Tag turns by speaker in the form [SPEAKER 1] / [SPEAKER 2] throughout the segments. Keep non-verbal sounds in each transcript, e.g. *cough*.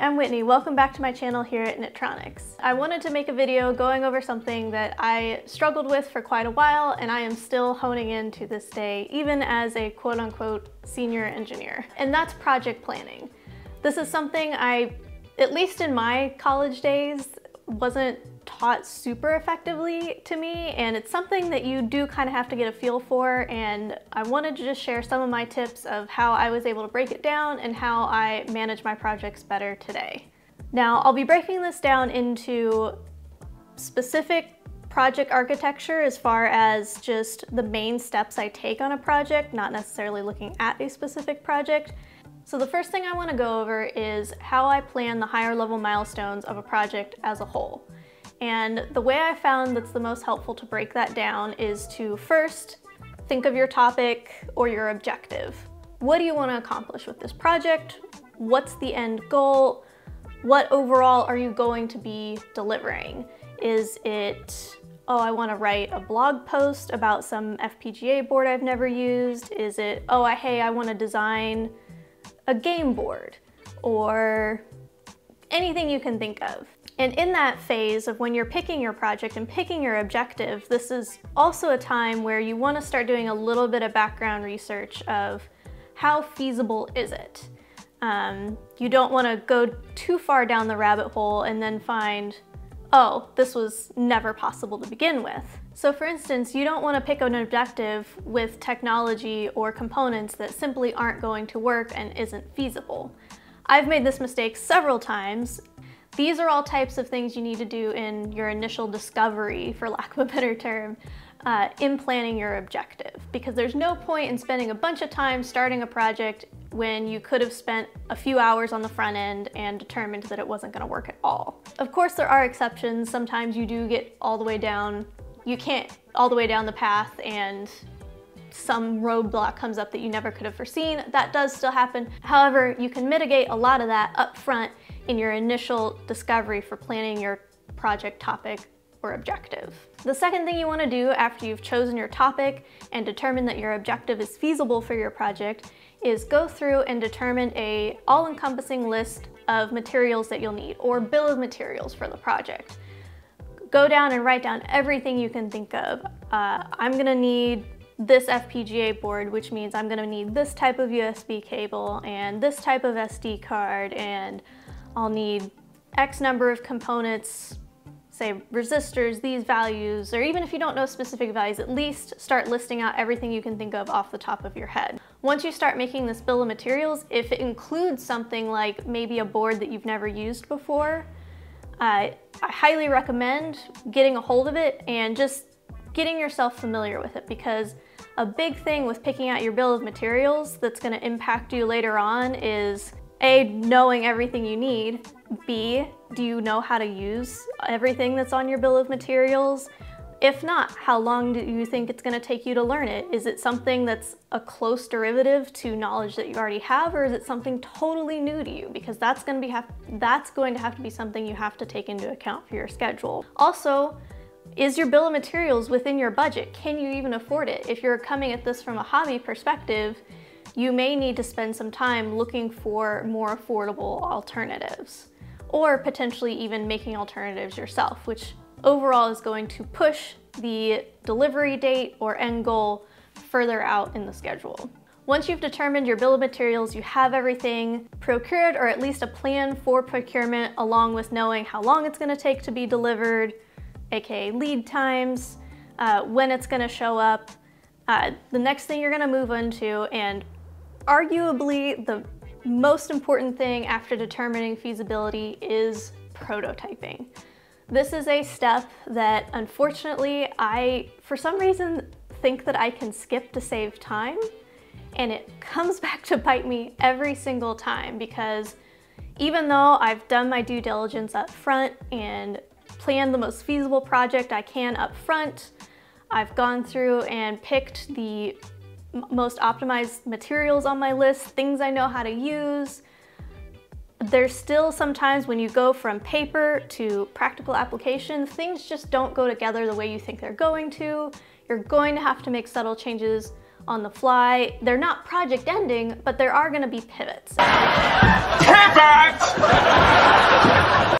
[SPEAKER 1] I'm Whitney. Welcome back to my channel here at Knitronics. I wanted to make a video going over something that I struggled with for quite a while and I am still honing in to this day, even as a quote unquote senior engineer. And that's project planning. This is something I, at least in my college days, wasn't taught super effectively to me and it's something that you do kind of have to get a feel for and I wanted to just share some of my tips of how I was able to break it down and how I manage my projects better today. Now I'll be breaking this down into specific project architecture as far as just the main steps I take on a project, not necessarily looking at a specific project. So the first thing I want to go over is how I plan the higher level milestones of a project as a whole. And the way I found that's the most helpful to break that down is to first think of your topic or your objective. What do you want to accomplish with this project? What's the end goal? What overall are you going to be delivering? Is it, oh, I want to write a blog post about some FPGA board I've never used? Is it, oh, I, hey, I want to design a game board or anything you can think of. And in that phase of when you're picking your project and picking your objective, this is also a time where you want to start doing a little bit of background research of how feasible is it? Um, you don't want to go too far down the rabbit hole and then find, oh, this was never possible to begin with. So for instance, you don't want to pick an objective with technology or components that simply aren't going to work and isn't feasible. I've made this mistake several times these are all types of things you need to do in your initial discovery, for lack of a better term, uh, in planning your objective. Because there's no point in spending a bunch of time starting a project when you could have spent a few hours on the front end and determined that it wasn't gonna work at all. Of course, there are exceptions. Sometimes you do get all the way down, you can't all the way down the path and some roadblock comes up that you never could have foreseen. That does still happen. However, you can mitigate a lot of that up front in your initial discovery for planning your project topic or objective. The second thing you want to do after you've chosen your topic and determined that your objective is feasible for your project is go through and determine a all-encompassing list of materials that you'll need or bill of materials for the project. Go down and write down everything you can think of. Uh, I'm gonna need this FPGA board, which means I'm gonna need this type of USB cable and this type of SD card and I'll need X number of components, say resistors, these values, or even if you don't know specific values, at least start listing out everything you can think of off the top of your head. Once you start making this bill of materials, if it includes something like maybe a board that you've never used before, uh, I highly recommend getting a hold of it and just getting yourself familiar with it because a big thing with picking out your bill of materials that's going to impact you later on is a, knowing everything you need. B, do you know how to use everything that's on your bill of materials? If not, how long do you think it's gonna take you to learn it? Is it something that's a close derivative to knowledge that you already have, or is it something totally new to you? Because that's gonna be that's going to have to be something you have to take into account for your schedule. Also, is your bill of materials within your budget? Can you even afford it? If you're coming at this from a hobby perspective, you may need to spend some time looking for more affordable alternatives or potentially even making alternatives yourself, which overall is going to push the delivery date or end goal further out in the schedule. Once you've determined your bill of materials, you have everything procured or at least a plan for procurement along with knowing how long it's gonna take to be delivered, aka lead times, uh, when it's gonna show up. Uh, the next thing you're gonna move into and Arguably, the most important thing after determining feasibility is prototyping. This is a step that unfortunately I, for some reason, think that I can skip to save time and it comes *laughs* back to bite me every single time because even though I've done my due diligence up front and planned the most feasible project I can up front, I've gone through and picked the most optimized materials on my list, things I know how to use. There's still sometimes when you go from paper to practical application, things just don't go together the way you think they're going to. You're going to have to make subtle changes on the fly. They're not project ending, but there are gonna be pivots.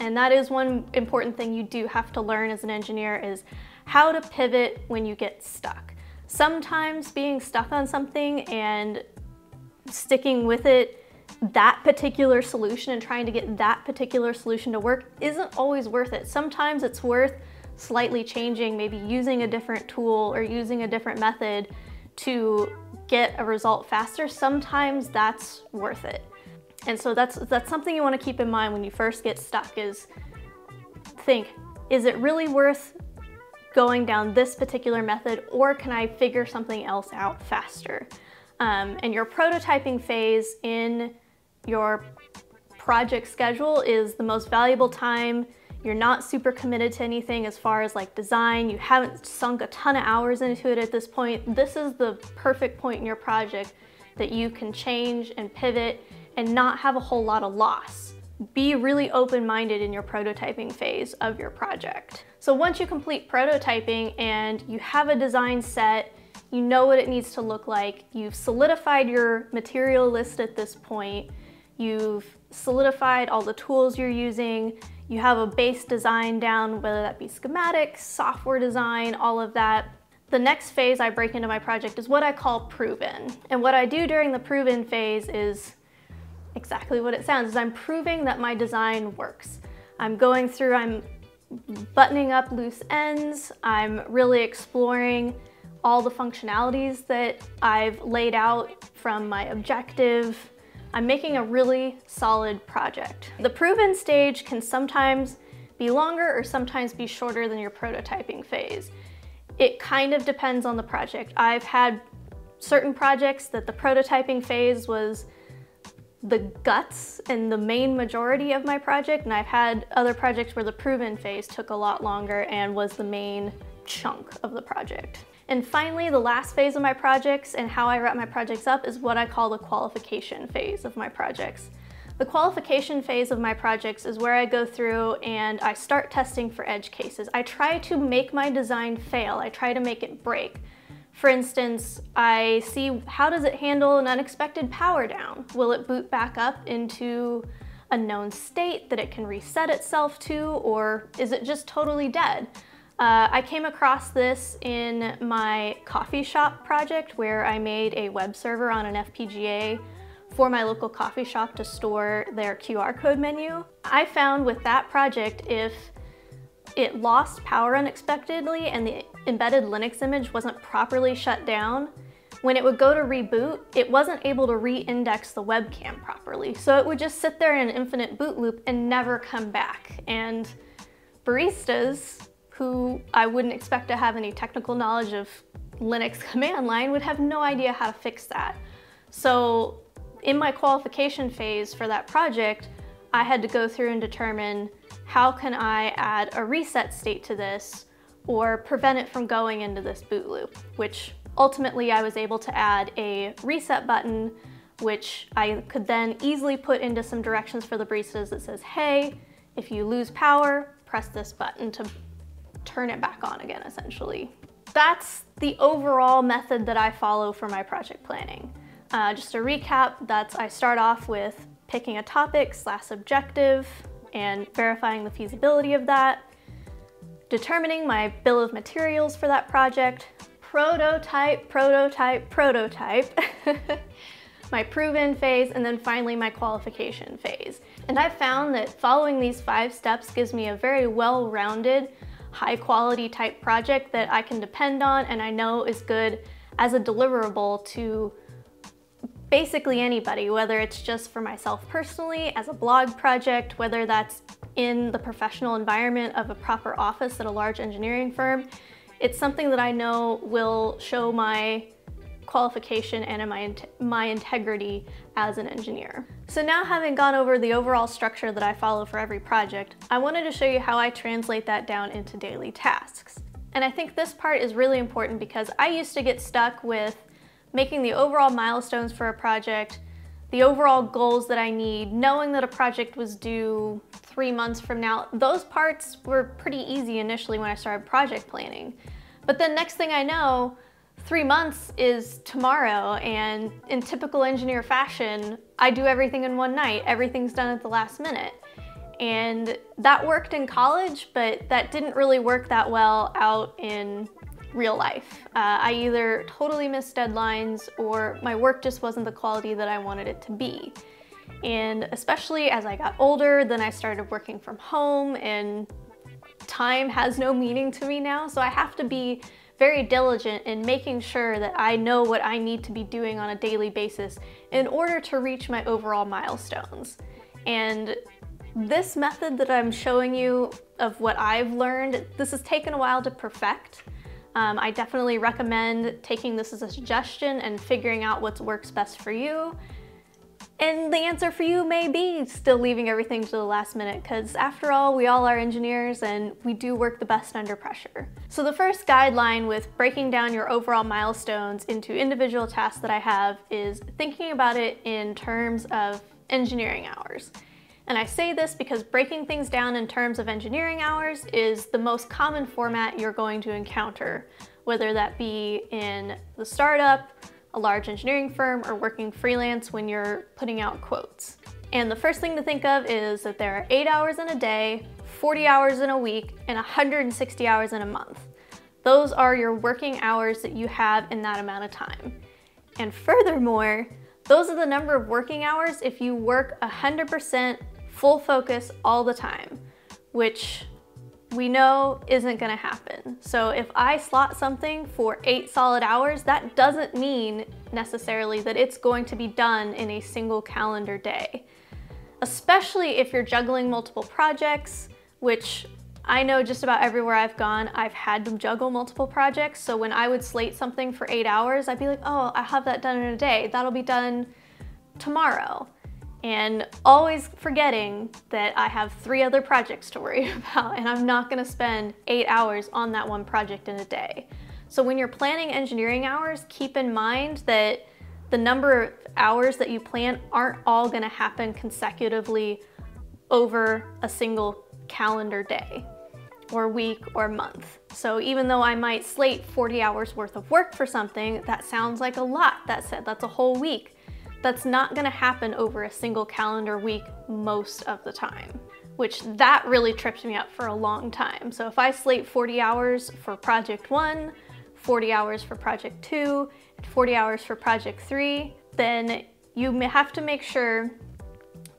[SPEAKER 1] and that is one important thing you do have to learn as an engineer is how to pivot when you get stuck. Sometimes being stuck on something and sticking with it that particular solution and trying to get that particular solution to work isn't always worth it. Sometimes it's worth slightly changing, maybe using a different tool or using a different method to get a result faster. Sometimes that's worth it. And so that's, that's something you wanna keep in mind when you first get stuck is think, is it really worth going down this particular method or can I figure something else out faster? Um, and your prototyping phase in your project schedule is the most valuable time. You're not super committed to anything as far as like design. You haven't sunk a ton of hours into it at this point. This is the perfect point in your project that you can change and pivot and not have a whole lot of loss. Be really open-minded in your prototyping phase of your project. So once you complete prototyping and you have a design set, you know what it needs to look like, you've solidified your material list at this point, you've solidified all the tools you're using, you have a base design down, whether that be schematics, software design, all of that. The next phase I break into my project is what I call prove-in. And what I do during the prove-in phase is exactly what it sounds, is I'm proving that my design works. I'm going through, I'm buttoning up loose ends, I'm really exploring all the functionalities that I've laid out from my objective. I'm making a really solid project. The prove-in stage can sometimes be longer or sometimes be shorter than your prototyping phase. It kind of depends on the project. I've had certain projects that the prototyping phase was the guts and the main majority of my project, and I've had other projects where the prove-in phase took a lot longer and was the main chunk of the project. And finally, the last phase of my projects and how I wrap my projects up is what I call the qualification phase of my projects. The qualification phase of my projects is where I go through and I start testing for edge cases. I try to make my design fail. I try to make it break. For instance, I see how does it handle an unexpected power down? Will it boot back up into a known state that it can reset itself to, or is it just totally dead? Uh, I came across this in my coffee shop project where I made a web server on an FPGA for my local coffee shop to store their QR code menu. I found with that project if it lost power unexpectedly and the embedded Linux image wasn't properly shut down, when it would go to reboot, it wasn't able to re-index the webcam properly. So it would just sit there in an infinite boot loop and never come back. And baristas who I wouldn't expect to have any technical knowledge of Linux *laughs* command line would have no idea how to fix that. So in my qualification phase for that project, I had to go through and determine how can I add a reset state to this or prevent it from going into this boot loop, which ultimately I was able to add a reset button, which I could then easily put into some directions for the baristas that says, hey, if you lose power, press this button to turn it back on again, essentially. That's the overall method that I follow for my project planning. Uh, just to recap, that's I start off with picking a topic slash objective and verifying the feasibility of that, determining my bill of materials for that project, prototype, prototype, prototype, *laughs* my prove-in phase, and then finally my qualification phase. And I found that following these five steps gives me a very well-rounded high quality type project that I can depend on and I know is good as a deliverable to basically anybody, whether it's just for myself personally, as a blog project, whether that's in the professional environment of a proper office at a large engineering firm. It's something that I know will show my qualification and my, my integrity as an engineer. So now having gone over the overall structure that I follow for every project, I wanted to show you how I translate that down into daily tasks. And I think this part is really important because I used to get stuck with making the overall milestones for a project, the overall goals that I need, knowing that a project was due three months from now. Those parts were pretty easy initially when I started project planning. But then next thing I know, three months is tomorrow, and in typical engineer fashion, I do everything in one night. Everything's done at the last minute. And that worked in college, but that didn't really work that well out in real life. Uh, I either totally missed deadlines or my work just wasn't the quality that I wanted it to be. And especially as I got older, then I started working from home and time has no meaning to me now. So I have to be very diligent in making sure that I know what I need to be doing on a daily basis in order to reach my overall milestones. And this method that I'm showing you of what I've learned, this has taken a while to perfect. Um, I definitely recommend taking this as a suggestion and figuring out what works best for you. And the answer for you may be still leaving everything to the last minute because after all, we all are engineers and we do work the best under pressure. So the first guideline with breaking down your overall milestones into individual tasks that I have is thinking about it in terms of engineering hours. And I say this because breaking things down in terms of engineering hours is the most common format you're going to encounter, whether that be in the startup, a large engineering firm, or working freelance when you're putting out quotes. And the first thing to think of is that there are eight hours in a day, 40 hours in a week, and 160 hours in a month. Those are your working hours that you have in that amount of time. And furthermore, those are the number of working hours if you work 100% full focus all the time, which we know isn't gonna happen. So if I slot something for eight solid hours, that doesn't mean necessarily that it's going to be done in a single calendar day. Especially if you're juggling multiple projects, which I know just about everywhere I've gone, I've had to juggle multiple projects. So when I would slate something for eight hours, I'd be like, oh, I have that done in a day. That'll be done tomorrow and always forgetting that I have three other projects to worry *laughs* about and I'm not gonna spend eight hours on that one project in a day. So when you're planning engineering hours, keep in mind that the number of hours that you plan aren't all gonna happen consecutively over a single calendar day or week or month. So even though I might slate 40 hours worth of work for something, that sounds like a lot. That said, that's a whole week. That's not gonna happen over a single calendar week most of the time, which that really trips me up for a long time. So if I slate 40 hours for project one, 40 hours for project two, 40 hours for project three, then you have to make sure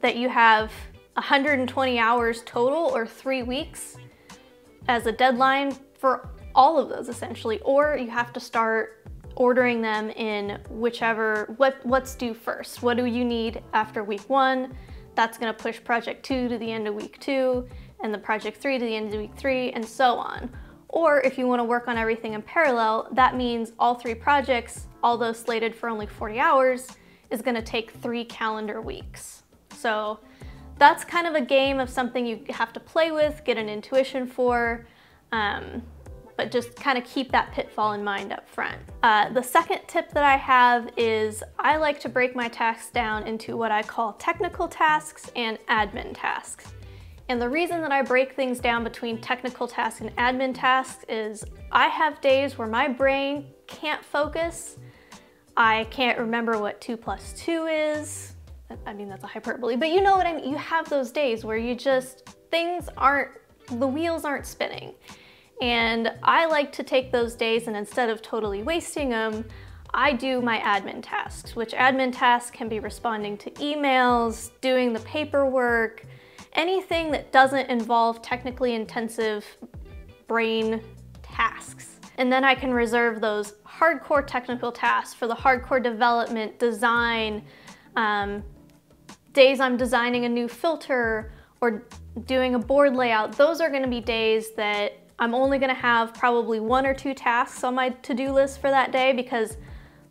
[SPEAKER 1] that you have 120 hours total or three weeks as a deadline for all of those essentially, or you have to start ordering them in whichever, what, what's due first. What do you need after week one? That's gonna push project two to the end of week two, and the project three to the end of week three, and so on. Or if you wanna work on everything in parallel, that means all three projects, although slated for only 40 hours, is gonna take three calendar weeks. So that's kind of a game of something you have to play with, get an intuition for. Um, but just kind of keep that pitfall in mind up front. Uh, the second tip that I have is I like to break my tasks down into what I call technical tasks and admin tasks. And the reason that I break things down between technical tasks and admin tasks is I have days where my brain can't focus. I can't remember what two plus two is. I mean, that's a hyperbole, but you know what I mean? You have those days where you just, things aren't, the wheels aren't spinning. And I like to take those days and instead of totally wasting them, I do my admin tasks, which admin tasks can be responding to emails, doing the paperwork, anything that doesn't involve technically intensive brain tasks. And then I can reserve those hardcore technical tasks for the hardcore development, design, um, days I'm designing a new filter or doing a board layout. Those are gonna be days that I'm only gonna have probably one or two tasks on my to-do list for that day because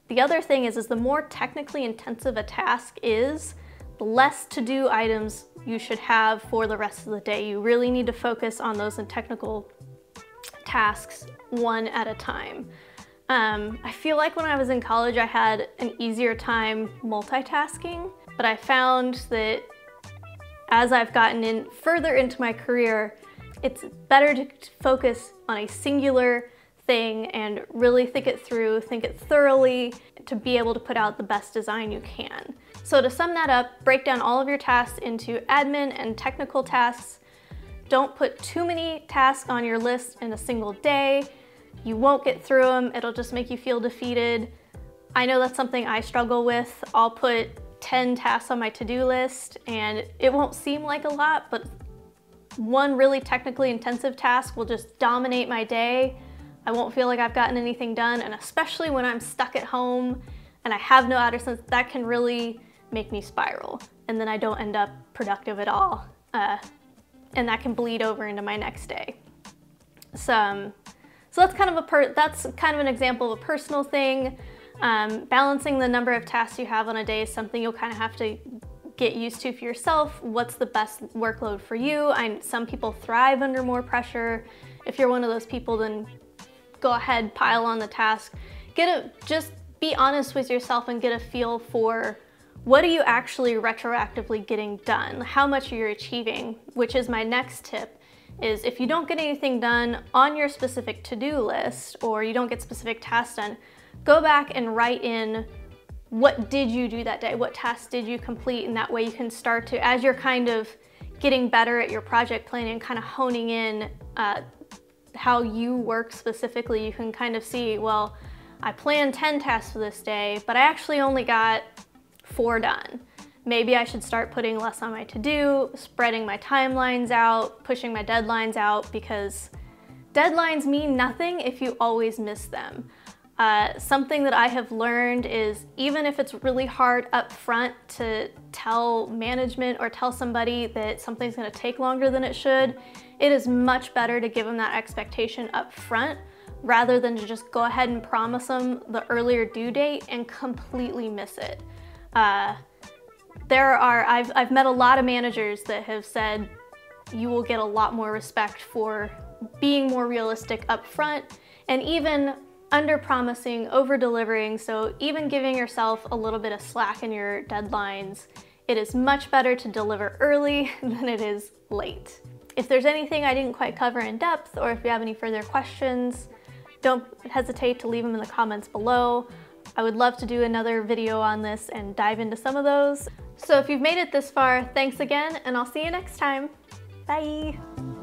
[SPEAKER 1] the other thing is, is the more technically intensive a task is, the less to-do items you should have for the rest of the day. You really need to focus on those technical tasks one at a time. Um, I feel like when I was in college, I had an easier time multitasking, but I found that as I've gotten in further into my career, it's better to focus on a singular thing and really think it through, think it thoroughly to be able to put out the best design you can. So to sum that up, break down all of your tasks into admin and technical tasks. Don't put too many tasks on your list in a single day. You won't get through them. It'll just make you feel defeated. I know that's something I struggle with. I'll put 10 tasks on my to-do list and it won't seem like a lot, but one really technically intensive task will just dominate my day. I won't feel like I've gotten anything done, and especially when I'm stuck at home and I have no outer sense, that can really make me spiral. And then I don't end up productive at all. Uh, and that can bleed over into my next day. So, um, so that's kind of a per that's kind of an example of a personal thing. Um, balancing the number of tasks you have on a day is something you'll kind of have to get used to for yourself. What's the best workload for you? I, some people thrive under more pressure. If you're one of those people, then go ahead, pile on the task. Get a, just be honest with yourself and get a feel for what are you actually retroactively getting done? How much are you achieving? Which is my next tip is if you don't get anything done on your specific to-do list or you don't get specific tasks done, go back and write in what did you do that day? What tasks did you complete? And that way you can start to, as you're kind of getting better at your project planning, kind of honing in uh, how you work specifically, you can kind of see, well, I planned 10 tasks for this day, but I actually only got four done. Maybe I should start putting less on my to-do, spreading my timelines out, pushing my deadlines out because deadlines mean nothing if you always miss them. Uh, something that I have learned is even if it's really hard up front to tell management or tell somebody that something's gonna take longer than it should, it is much better to give them that expectation up front rather than to just go ahead and promise them the earlier due date and completely miss it. Uh, there are, I've, I've met a lot of managers that have said you will get a lot more respect for being more realistic up front and even under promising, over delivering, so even giving yourself a little bit of slack in your deadlines, it is much better to deliver early *laughs* than it is late. If there's anything I didn't quite cover in depth, or if you have any further questions, don't hesitate to leave them in the comments below. I would love to do another video on this and dive into some of those. So if you've made it this far, thanks again, and I'll see you next time. Bye!